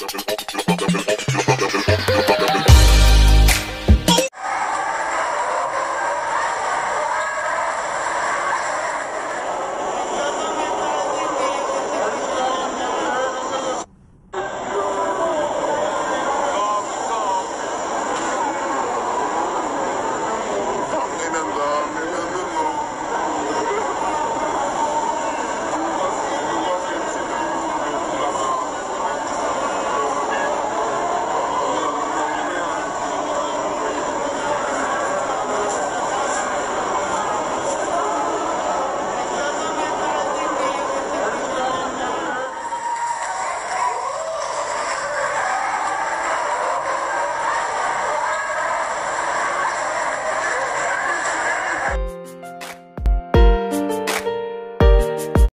Double